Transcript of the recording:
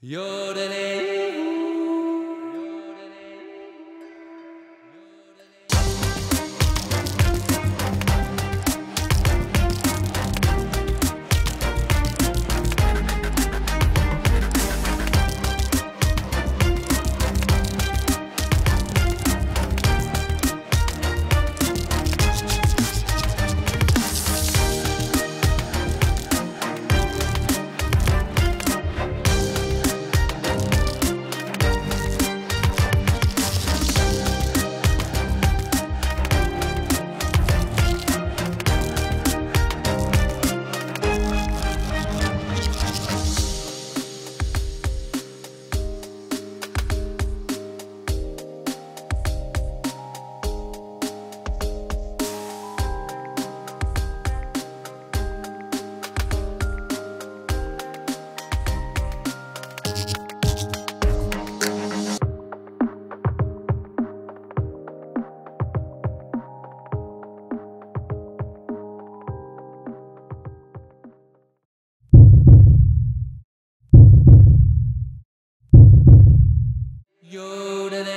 夜 Yoda.